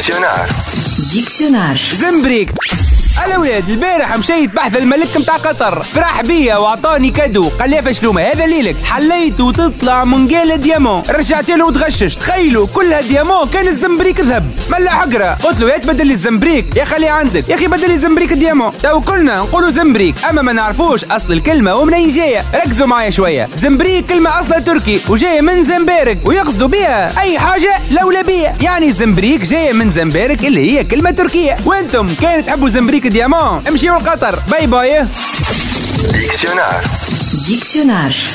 Dicționar Dicționar Zâmbric زمبريك الاولاد البارح مشيت بحث الملك متاع قطر. فرح بيا وأعطاني كادو. قال لي فشلومه هذا ليلك. حليت وتطلع منقاله ديامون رجعت له وتغشش تخيلوا كلها ديامون كان الزمبريك ذهب. ملا حقرة. قلت له يا تبدل لي الزمبريك يا خليه عندك. يا أخي بدل لي زمبريك ديامون تو كلنا نقولوا زمبريك أما ما نعرفوش أصل الكلمة ومنين جاية. ركزوا معايا شوية. زمبريك كلمة اصلها تركي وجاية من زمبارك ويقصدوا بها أي حاجة لولبيه يعني زمبريك جاية من زمبارك اللي هي كلمة تركية. وأنتم كان تحبوا زمبريك pik dia mo. Mshiul Qatar. Bye bye. Dicionário. Dicionário.